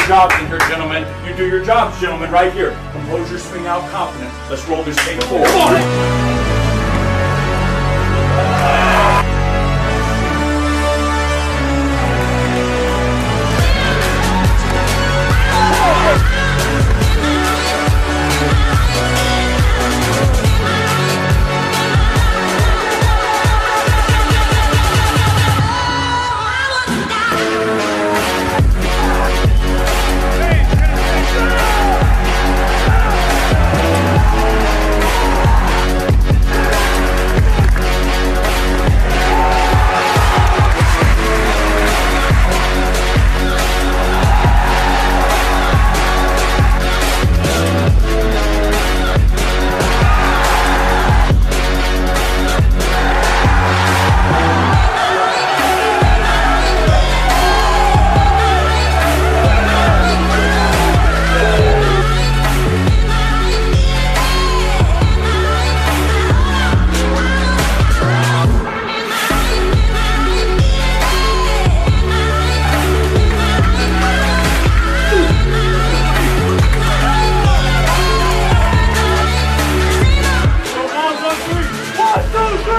jobs in here, gentlemen. You do your jobs, gentlemen, right here. Composure, swing out, confidence. Let's roll this tape forward.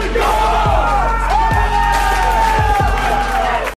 Let's go!